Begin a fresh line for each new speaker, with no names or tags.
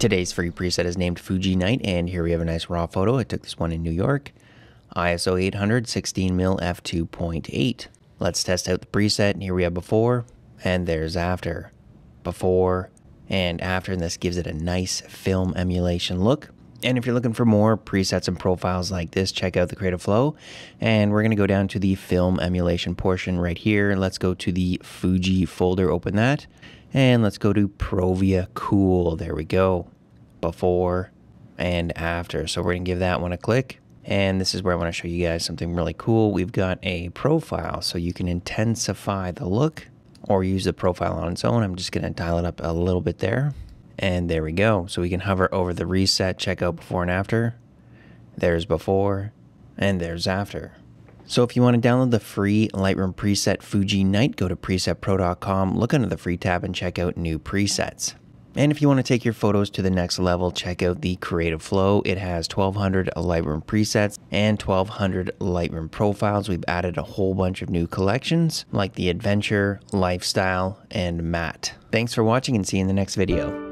Today's free preset is named Fuji Night, and here we have a nice raw photo. I took this one in New York. ISO 800, 16mm f2.8. Let's test out the preset. and Here we have before, and there's after. Before and after, and this gives it a nice film emulation look. And if you're looking for more presets and profiles like this, check out the Creative Flow. And we're going to go down to the film emulation portion right here. Let's go to the Fuji folder, open that. And let's go to Provia Cool. There we go. Before and after. So we're to give that one a click. And this is where I want to show you guys something really cool. We've got a profile so you can intensify the look or use the profile on its own. I'm just to dial it up a little bit there. And there we go. So we can hover over the reset, check out before and after. There's before and there's after. So if you want to download the free Lightroom preset Fuji Night, go to presetpro.com, look under the free tab and check out new presets. And if you want to take your photos to the next level, check out the Creative Flow. It has 1200 Lightroom presets and 1200 Lightroom profiles. We've added a whole bunch of new collections like the Adventure, Lifestyle, and Matte. Thanks for watching and see you in the next video.